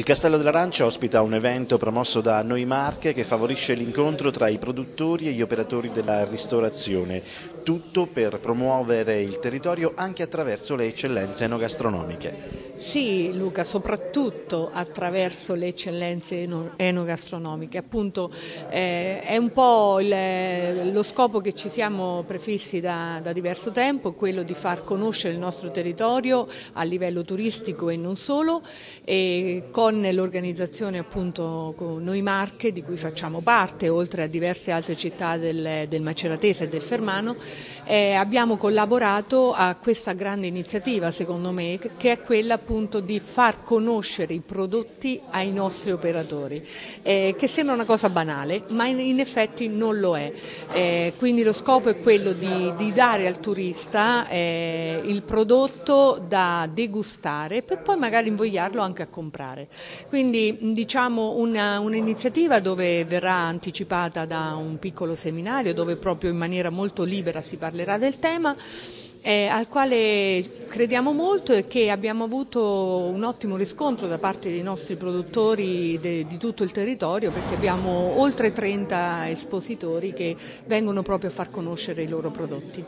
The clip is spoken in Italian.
Il Castello dell'Arancia ospita un evento promosso da Noi Marche che favorisce l'incontro tra i produttori e gli operatori della ristorazione, tutto per promuovere il territorio anche attraverso le eccellenze enogastronomiche. Sì Luca, soprattutto attraverso le eccellenze enogastronomiche, appunto eh, è un po' il, lo scopo che ci siamo prefissi da, da, diverso tempo, quello di far conoscere il nostro territorio a livello turistico e non solo, e con l'organizzazione appunto Noi Marche di cui facciamo parte, oltre a diverse altre città del, del Maceratese e del Fermano, eh, abbiamo collaborato a questa grande iniziativa secondo me che è quella appunto di far conoscere i prodotti ai nostri operatori, eh, che sembra una cosa banale, ma in, in effetti non lo è. Eh, quindi lo scopo è quello di, di dare al turista eh, il prodotto da degustare per poi magari invogliarlo anche a comprare. Quindi diciamo un'iniziativa dove verrà anticipata da un piccolo seminario dove proprio in maniera molto libera si parlerà del tema eh, al quale crediamo molto e che abbiamo avuto un ottimo riscontro da parte dei nostri produttori de, di tutto il territorio perché abbiamo oltre 30 espositori che vengono proprio a far conoscere i loro prodotti.